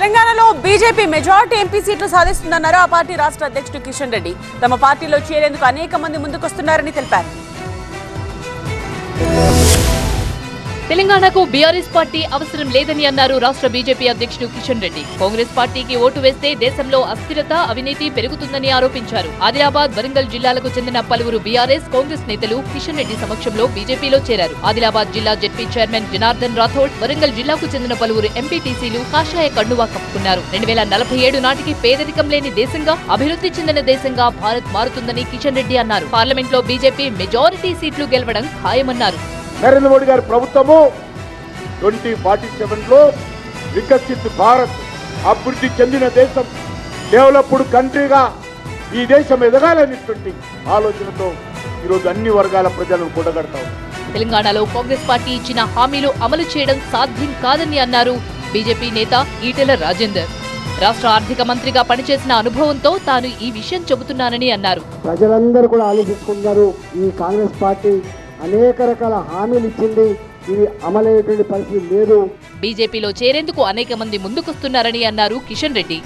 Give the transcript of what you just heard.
తెలంగాణలో BJP majority MP సీట్లు సాధిస్తుందన్నారు ఆ పార్టీ రాష్ట్ర అధ్యక్షుడు కిషన్ రెడ్డి. తమ పార్టీలో చేరేందుకు అనేక మంది ముందుకొస్తున్నారని తెలిపారు. తెలంగాణకు బీఆర్ఎస్ పార్టీ అవసరం లేదని అన్నారు రాష్ట్ర బీజేపీ అధ్యక్షుడు కిషన్ రెడ్డి. కాంగ్రెస్ పార్టీకి ఓటు వేస్తే దేశంలో అస్థిరత అవినీతి పెరుగుతుందని ఆరోపించారు. ఆదిలాబాద్ వరంగల్ జిల్లాలకు చెందిన పలువురు బీఆర్ఎస్ కాంగ్రెస్ నేతలు కిషన్ రెడ్డి సమక్షంలో బీజేపీలో చేరారు. ఆదిలాబాద్ జిల్లా జడ్పీ చైర్మన్ జనార్దన్ రాథోడ్ వరంగల్ జిల్లాకు చెందిన పలువురు ఎంపీటీసీలు కాషాయ కండువా కప్పుకున్నారు రెండు వేల నలభై ఏడు నాటికి పేదరికం లేని దేశంగా అభివృద్ధి చెందిన దేశంగా భారత్ మారుతుందని కిషన్ రెడ్డి అన్నారు. పార్లమెంట్లో బీజేపీ మెజారిటీ సీట్లు గెలవడం ఖాయమన్నారు. నరేంద్ర మోడీ గారి ప్రభుత్వము ట్వంటీ ఫార్టీ సెవెన్లో వికసిత్ భారత్ అభివృద్ధి చెందిన దేశం. డెవలప్డ్ కంట్రీగా ఈ దేశం ఎదగాలనేటువంటి ఆలోచనతో ఈరోజు అన్ని వర్గాల ప్రజలను కూడగడతాం తెలంగాణలో కాంగ్రెస్ పార్టీ ఇచ్చిన హామీలు అమలు చేయడం సాధ్యం కాదని అన్నారు బీజేపీ నేత ఈటెల రాజేందర్. రాష్ట్ర ఆర్థిక మంత్రిగా పనిచేసిన అనుభవంతో తాను ఈ విషయం చెబుతున్నానని అన్నారు. ప్రజలందరూ కూడా ఆలోచిస్తున్నారు ఈ కాంగ్రెస్ పార్టీ అనేక రకాల హామీలు ఇచ్చింది. ఇవి అమలయ్యేటువంటి పరిస్థితి లేదు. బీజేపీలో చేరేందుకు అనేక మంది ముందుకొస్తున్నారని అన్నారు కిషన్ రెడ్డి.